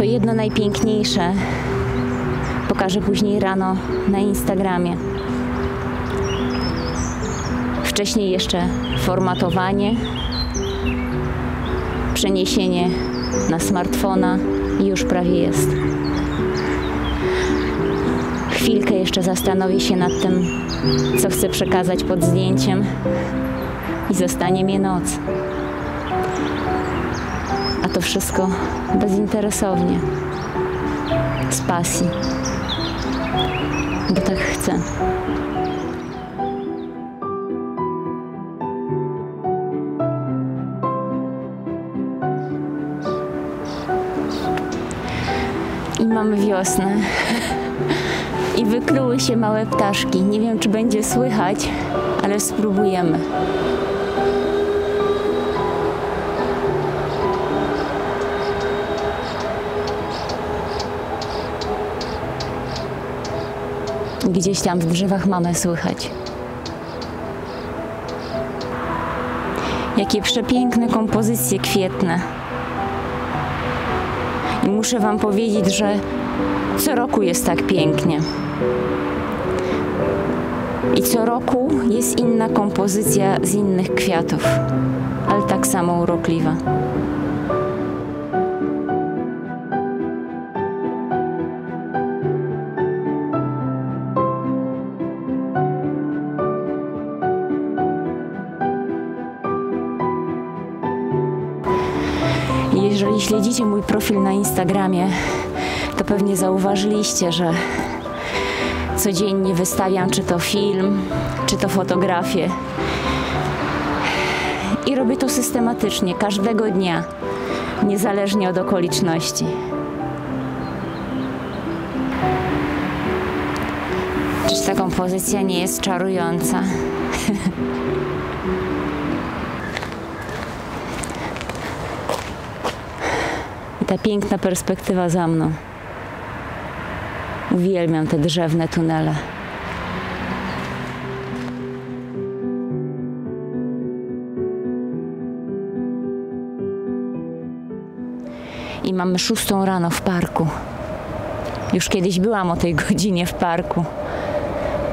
To jedno najpiękniejsze pokażę później rano na Instagramie. Wcześniej jeszcze formatowanie, przeniesienie na smartfona i już prawie jest. Chwilkę jeszcze zastanowię się nad tym, co chcę przekazać pod zdjęciem i zostanie mnie noc. To wszystko bezinteresownie, z pasji, bo tak chcę. I mamy wiosnę. I wykluły się małe ptaszki. Nie wiem, czy będzie słychać, ale spróbujemy. Gdzieś tam w drzewach mamy słychać. Jakie przepiękne kompozycje kwietne. I muszę Wam powiedzieć, że co roku jest tak pięknie. I co roku jest inna kompozycja z innych kwiatów, ale tak samo urokliwa. Jeżeli śledzicie mój profil na Instagramie, to pewnie zauważyliście, że codziennie wystawiam czy to film, czy to fotografię. I robię to systematycznie, każdego dnia, niezależnie od okoliczności. Czyż ta kompozycja nie jest czarująca? Ta piękna perspektywa za mną. Uwielbiam te drzewne tunele. I mamy szóstą rano w parku. Już kiedyś byłam o tej godzinie w parku.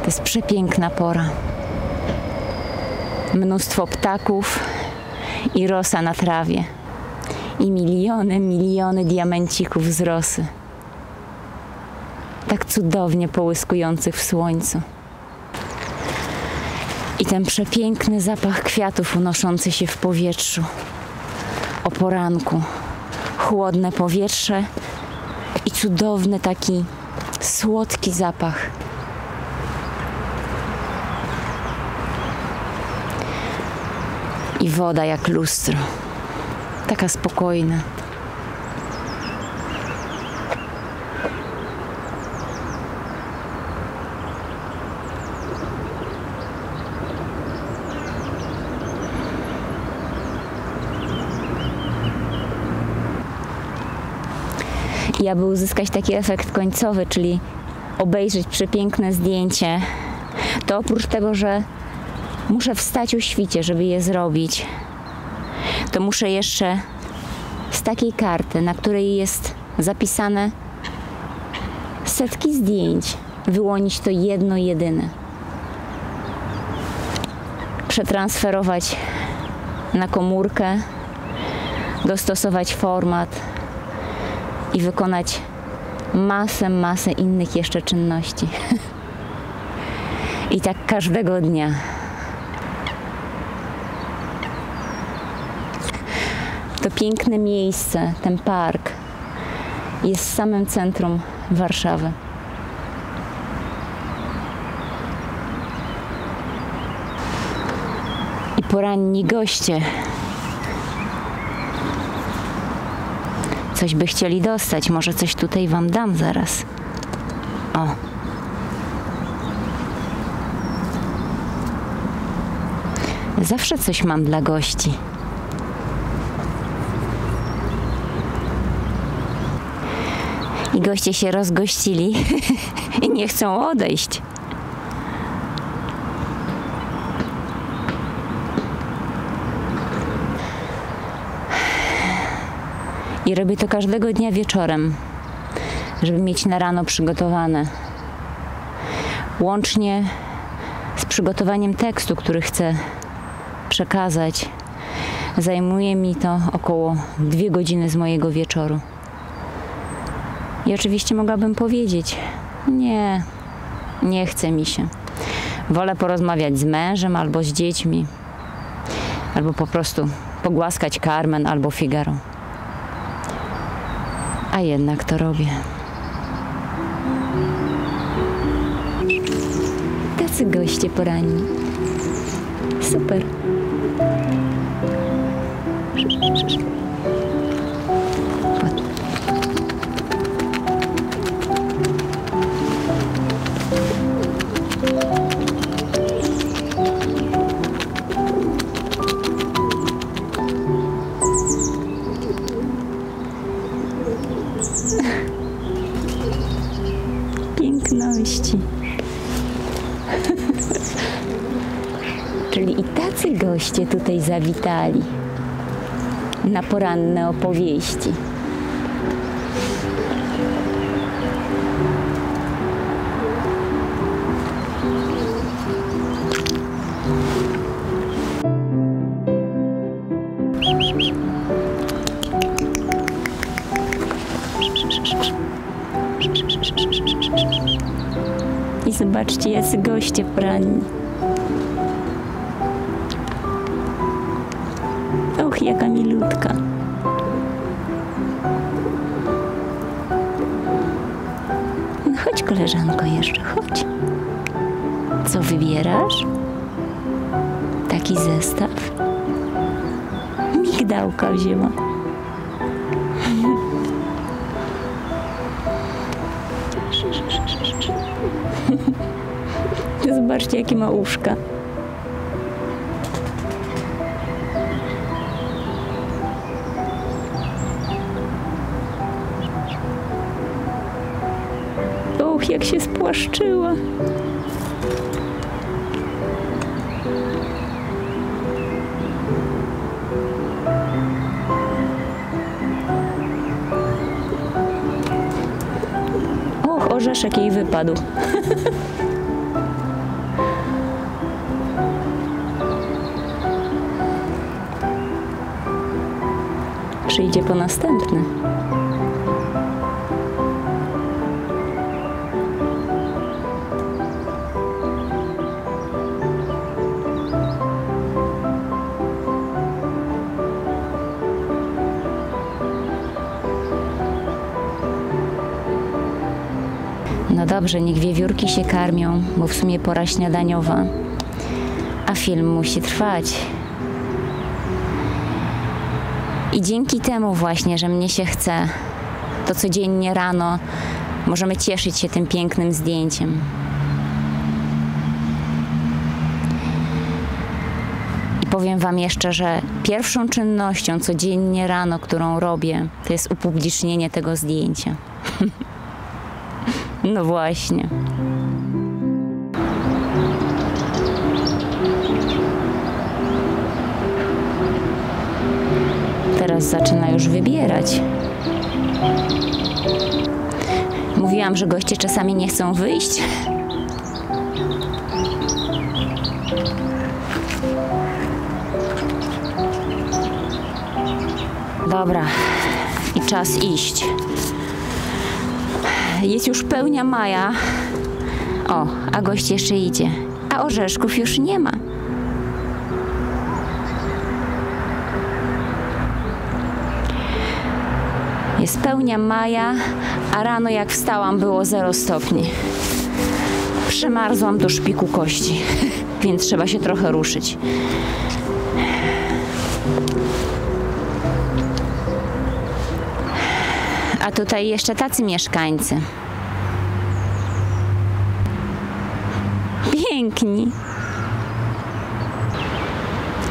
To jest przepiękna pora. Mnóstwo ptaków i rosa na trawie. I miliony, miliony diamencików z rosy tak cudownie połyskujących w słońcu. I ten przepiękny zapach kwiatów unoszący się w powietrzu. O poranku. Chłodne powietrze i cudowny taki słodki zapach. I woda jak lustro. Taka spokojna. I aby uzyskać taki efekt końcowy, czyli obejrzeć przepiękne zdjęcie, to oprócz tego, że muszę wstać o świcie, żeby je zrobić, to muszę jeszcze z takiej karty, na której jest zapisane setki zdjęć, wyłonić to jedno jedyne. Przetransferować na komórkę, dostosować format i wykonać masę, masę innych jeszcze czynności. I tak każdego dnia. To piękne miejsce, ten park jest w samym centrum Warszawy. I poranni goście coś by chcieli dostać. Może coś tutaj wam dam zaraz. O. Zawsze coś mam dla gości. I goście się rozgościli i nie chcą odejść. I robię to każdego dnia wieczorem, żeby mieć na rano przygotowane. Łącznie z przygotowaniem tekstu, który chcę przekazać, zajmuje mi to około dwie godziny z mojego wieczoru. I oczywiście mogłabym powiedzieć: Nie, nie chce mi się. Wolę porozmawiać z mężem albo z dziećmi, albo po prostu pogłaskać Carmen albo Figaro. A jednak to robię. Tacy goście poranni. Super. Piękności. Czyli i tacy goście tutaj zawitali na poranne opowieści. I zobaczcie, jacy goście poranni. Och, jaka milutka. No chodź, koleżanko, jeszcze chodź. Co wybierasz? Taki zestaw? Migdałka wzięła. Zobaczcie, jakie ma uszka. Och, jak się spłaszczyła. Och, orzeszek jej wypadł. Przyjdzie po następny. No dobrze, niech wiewiórki się karmią, bo w sumie pora śniadaniowa, a film musi trwać. I dzięki temu właśnie, że mnie się chce, to codziennie rano możemy cieszyć się tym pięknym zdjęciem. I powiem Wam jeszcze, że pierwszą czynnością codziennie rano, którą robię, to jest upublicznienie tego zdjęcia. No właśnie. Teraz zaczyna już wybierać. Mówiłam, że goście czasami nie chcą wyjść. Dobra, i czas iść. Jest już pełnia maja. O, a gość jeszcze idzie. A orzeszków już nie ma. Jest pełnia maja, a rano jak wstałam było 0 stopni. Przemarzłam do szpiku kości, więc trzeba się trochę ruszyć. A tutaj jeszcze tacy mieszkańcy. Piękni.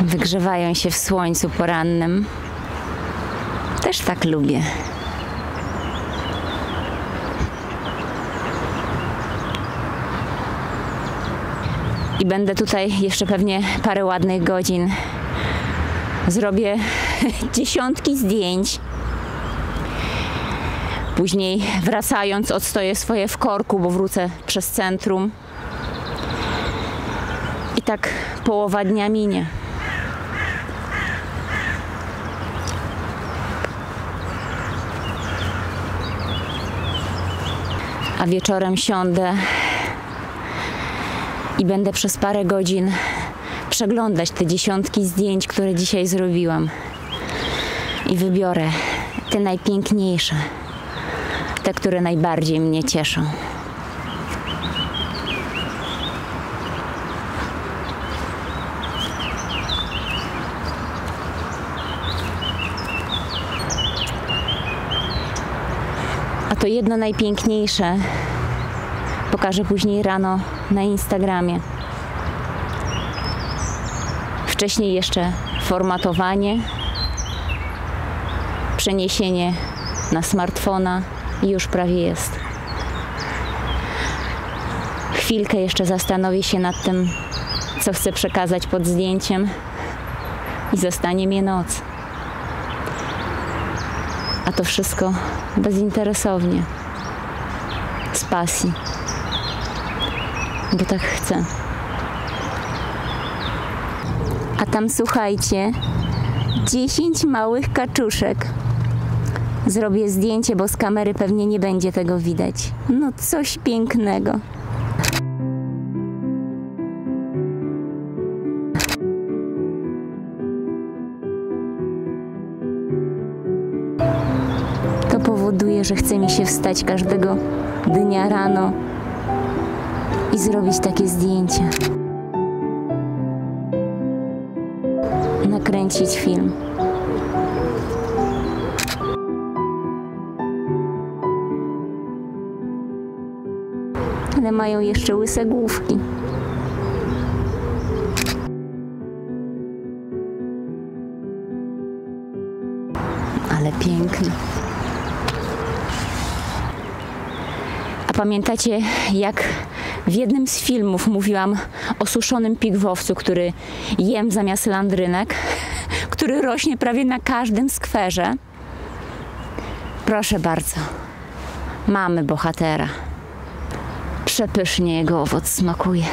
Wygrzewają się w słońcu porannym. Też tak lubię. I będę tutaj jeszcze pewnie parę ładnych godzin. Zrobię dziesiątki zdjęć Później wracając odstoję swoje w korku, bo wrócę przez centrum. I tak połowa dnia minie. A wieczorem siądę i będę przez parę godzin przeglądać te dziesiątki zdjęć, które dzisiaj zrobiłam. I wybiorę te najpiękniejsze, te, które najbardziej mnie cieszą. A to jedno najpiękniejsze pokażę później rano na Instagramie. Wcześniej jeszcze formatowanie, przeniesienie na smartfona i już prawie jest. Chwilkę jeszcze zastanowię się nad tym, co chcę przekazać pod zdjęciem i zostanie mnie noc. A to wszystko bezinteresownie, z pasji, bo tak chcę. A tam słuchajcie, 10 małych kaczuszek. Zrobię zdjęcie, bo z kamery pewnie nie będzie tego widać. No coś pięknego. To powoduje, że chce mi się wstać każdego dnia rano i zrobić takie zdjęcie. Nakręcić film. Ale mają jeszcze łyse główki. Ale piękne. A pamiętacie, jak w jednym z filmów mówiłam o suszonym pigwowcu, który jem zamiast landrynek, który rośnie prawie na każdym skwerze? Proszę bardzo, mamy bohatera. Przepysznie jego owoc smakuje.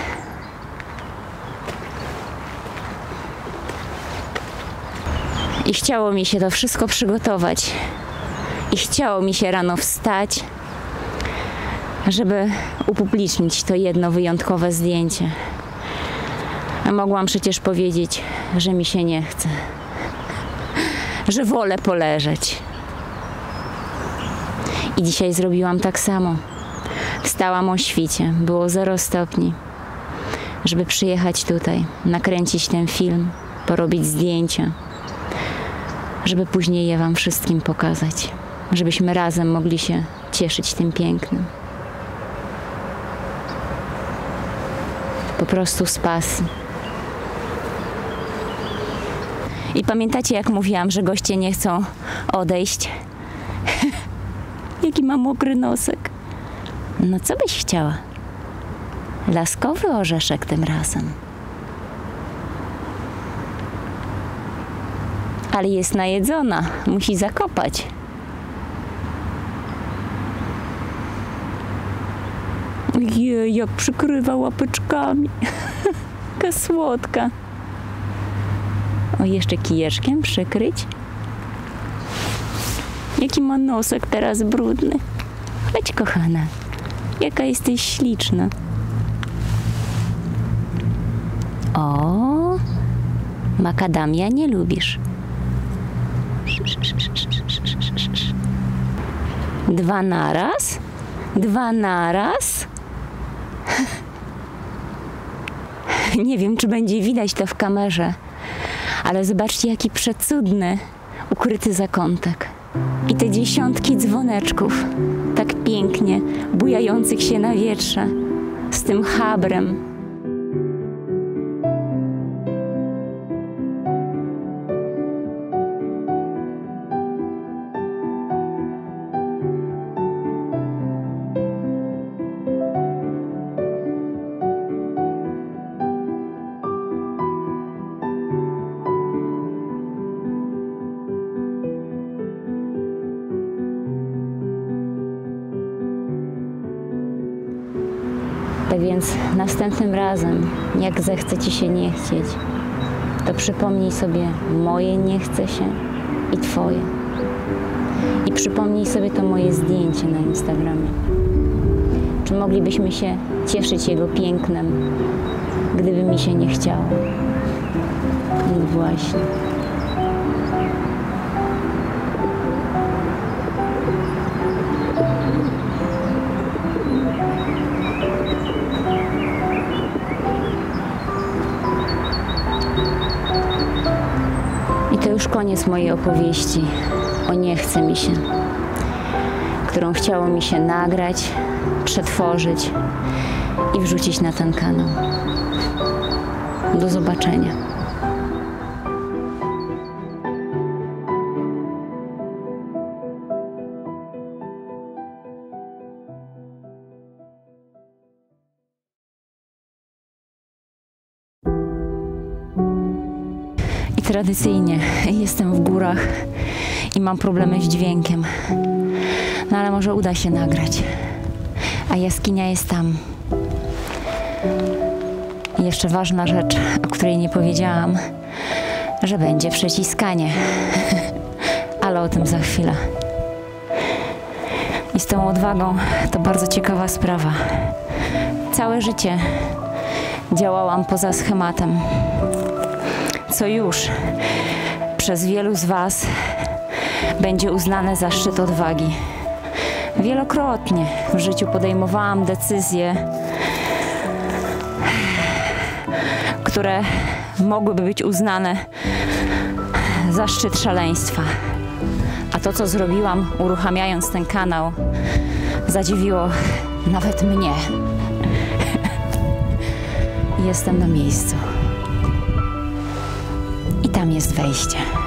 I chciało mi się to wszystko przygotować. I chciało mi się rano wstać, żeby upublicznić to jedno wyjątkowe zdjęcie. Mogłam przecież powiedzieć, że mi się nie chce, że wolę poleżeć. I dzisiaj zrobiłam tak samo. Wstałam o świcie, było 0 stopni, żeby przyjechać tutaj, nakręcić ten film, porobić zdjęcia, żeby później je Wam wszystkim pokazać, żebyśmy razem mogli się cieszyć tym pięknym. Po prostu z pasji. I pamiętacie, jak mówiłam, że goście nie chcą odejść? Jaki ma mokry nosek. No co byś chciała? Laskowy orzeszek tym razem. Ale jest najedzona, musi zakopać. Jej, jak przykrywa łapeczkami. Jaka słodka. O, jeszcze kijeszkiem przykryć. Jaki ma nosek teraz brudny. Chodź, kochana. Jaka jesteś śliczna. O, makadamia nie lubisz. Dwa naraz? Dwa naraz? Nie wiem, czy będzie widać to w kamerze, ale zobaczcie, jaki przecudny, ukryty zakątek. I te dziesiątki dzwoneczków, tak pięknie bujających się na wietrze, z tym chabrem. Więc następnym razem, jak zechce ci się nie chcieć, to przypomnij sobie moje nie chce się i twoje. I przypomnij sobie to moje zdjęcie na Instagramie. Czy moglibyśmy się cieszyć jego pięknem, gdyby mi się nie chciało? No właśnie. Koniec mojej opowieści o nie chce mi się, którą chciało mi się nagrać, przetworzyć i wrzucić na ten kanał. Do zobaczenia. Tradycyjnie jestem w górach i mam problemy z dźwiękiem. No ale może uda się nagrać. A jaskinia jest tam. I jeszcze ważna rzecz, o której nie powiedziałam, że będzie przeciskanie. ale o tym za chwilę. I z tą odwagą to bardzo ciekawa sprawa. Całe życie działałam poza schematem co już przez wielu z Was będzie uznane za szczyt odwagi. Wielokrotnie w życiu podejmowałam decyzje, które mogłyby być uznane za szczyt szaleństwa. A to, co zrobiłam, uruchamiając ten kanał, zadziwiło nawet mnie. Jestem na miejscu. Tam jest wejście.